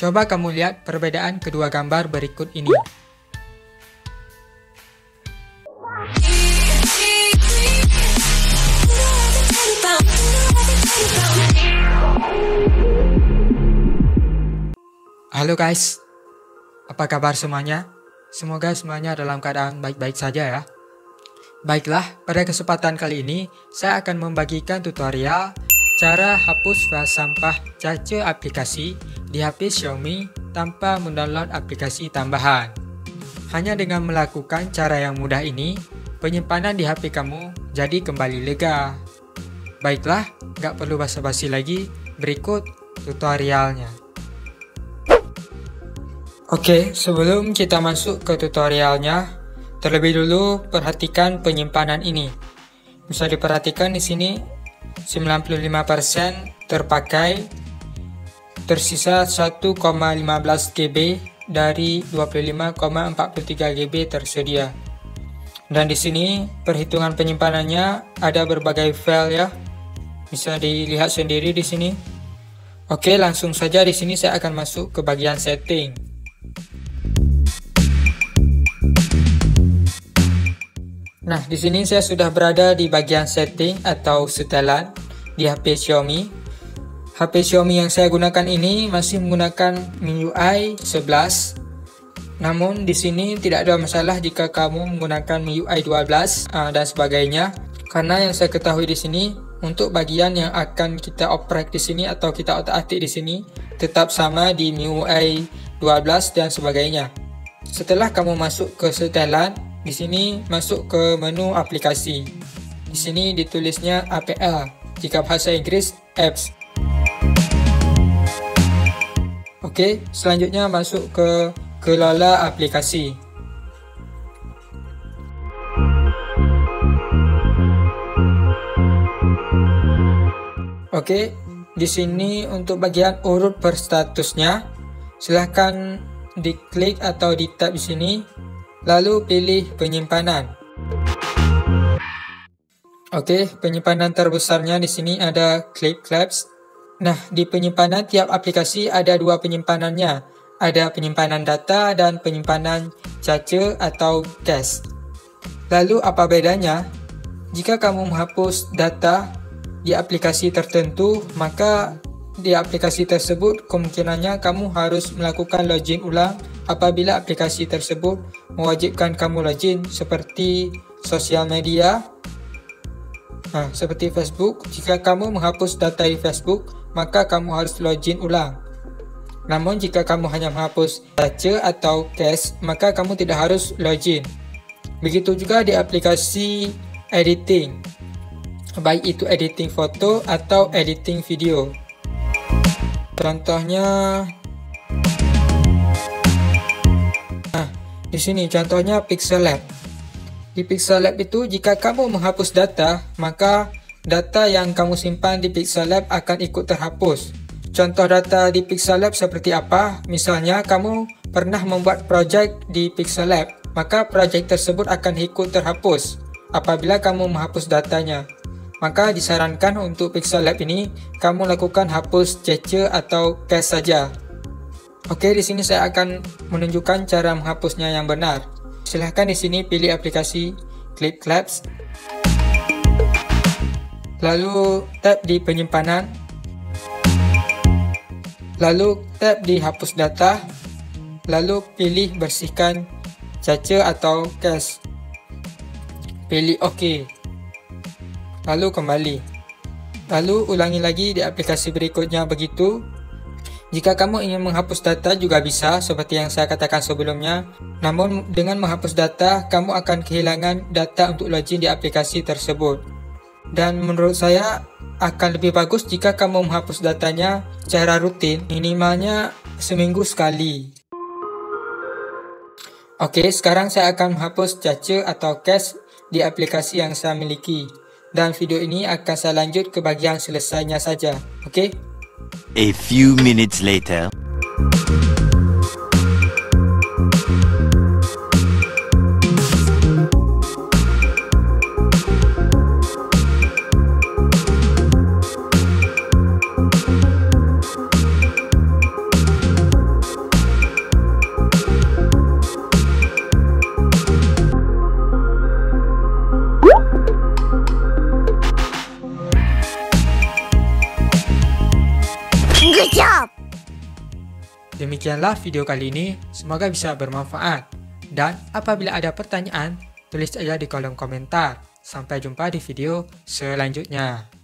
Coba kamu lihat perbedaan kedua gambar berikut ini. Halo guys, apa kabar semuanya? Semoga semuanya dalam keadaan baik-baik saja ya. Baiklah, pada kesempatan kali ini saya akan membagikan tutorial cara hapus file sampah caca aplikasi di HP Xiaomi tanpa mendownload aplikasi tambahan. Hanya dengan melakukan cara yang mudah ini, penyimpanan di HP kamu jadi kembali lega. Baiklah, nggak perlu basa-basi lagi, berikut tutorialnya. Oke, sebelum kita masuk ke tutorialnya, terlebih dulu perhatikan penyimpanan ini. Bisa diperhatikan di sini 95% terpakai, tersisa 1,15 GB dari 25,43 GB tersedia. Dan di sini perhitungan penyimpanannya ada berbagai file ya. Bisa dilihat sendiri di sini. Oke, langsung saja di sini saya akan masuk ke bagian setting. Nah, di sini saya sudah berada di bagian setting atau setelan di HP Xiaomi. HP Xiaomi yang saya gunakan ini masih menggunakan MIUI 11. Namun di sini tidak ada masalah jika kamu menggunakan MIUI 12 uh, dan sebagainya. Karena yang saya ketahui di sini untuk bagian yang akan kita oprek di sini atau kita otak-atik di sini tetap sama di MIUI 12 dan sebagainya. Setelah kamu masuk ke setelan, di sini masuk ke menu aplikasi. Di sini ditulisnya APL. Jika bahasa Inggris, apps. Oke, selanjutnya masuk ke kelola aplikasi. Oke, di sini untuk bagian urut per statusnya, silahkan diklik atau di tab di sini Lalu pilih penyimpanan. Oke, penyimpanan terbesarnya di sini ada Clip Claps. Nah, di penyimpanan tiap aplikasi ada dua penyimpanannya. Ada penyimpanan data dan penyimpanan caca atau cache. Lalu apa bedanya? Jika kamu menghapus data di aplikasi tertentu, maka di aplikasi tersebut kemungkinannya kamu harus melakukan login ulang. Apabila aplikasi tersebut mewajibkan kamu login seperti sosial media nah, seperti Facebook jika kamu menghapus data di Facebook maka kamu harus login ulang. Namun jika kamu hanya menghapus data atau cache maka kamu tidak harus login. Begitu juga di aplikasi editing baik itu editing foto atau editing video contohnya Di sini contohnya Pixel Lab. Di Pixel Lab itu jika kamu menghapus data, maka data yang kamu simpan di Pixel Lab akan ikut terhapus. Contoh data di Pixel Lab seperti apa? Misalnya kamu pernah membuat project di Pixel Lab, maka project tersebut akan ikut terhapus apabila kamu menghapus datanya. Maka disarankan untuk Pixel Lab ini kamu lakukan hapus cache atau cache saja. Oke, di sini saya akan menunjukkan cara menghapusnya yang benar. Silahkan di sini pilih aplikasi Clip Claps. Lalu tap di penyimpanan. Lalu tap di hapus data. Lalu pilih bersihkan caca atau cache. Pilih OK. Lalu kembali. Lalu ulangi lagi di aplikasi berikutnya begitu jika kamu ingin menghapus data juga bisa seperti yang saya katakan sebelumnya. Namun dengan menghapus data, kamu akan kehilangan data untuk login di aplikasi tersebut. Dan menurut saya akan lebih bagus jika kamu menghapus datanya secara rutin, minimalnya seminggu sekali. Oke, sekarang saya akan menghapus cache atau cache di aplikasi yang saya miliki. Dan video ini akan saya lanjut ke bagian selesainya saja. Oke? A few minutes later. Job! Demikianlah video kali ini, semoga bisa bermanfaat. Dan apabila ada pertanyaan, tulis saja di kolom komentar. Sampai jumpa di video selanjutnya.